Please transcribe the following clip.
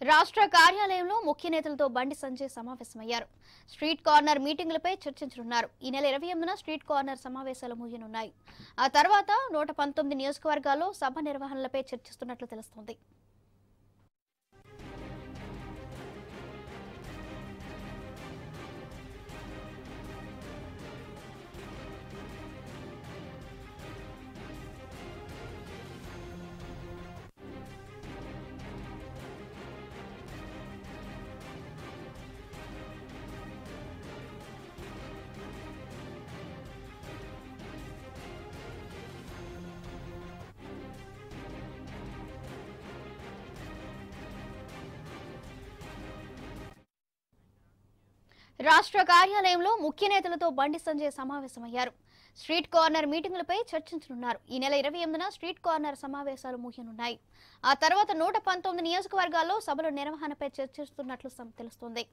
రాష్ట్ర కార్యాలయంలో ముఖ్య నేతలతో బండి సంజయ్ సమావేశమయ్యారు. స్ట్రీట్ కార్నర్ మీటింగులపై చర్చించనున్నారు. ఈ నెల ఇరవై ఎనిమిదిన స్ట్రీట్ కార్నర్ సమావేశాలు ముగియనున్నాయి. ఆ తర్వాత నూట పంతొమ్మిది నియోజకవర్గాల్లో సభ నిర్వహణలపై చర్చిస్తున్నట్లు తెలుస్తోంది. రాష్ట్ర కార్యాలయంలో ముఖ్య నేతలతో బండి సంజయ్ సమావేశమయ్యారు. స్ట్రీట్ కార్నర్ మీటింగులపై చర్చించనున్నారు. ఈ నెల ఇరవై ఎనిమిదిన స్ట్రీట్ కార్నర్ సమావేశాలు ముగియనున్నాయి. ఆ తర్వాత నూట పంతొమ్మిది నియోజకవర్గాల్లో సభల నిర్వహణపై చర్చిస్తున్నట్లు తెలుస్తోంది.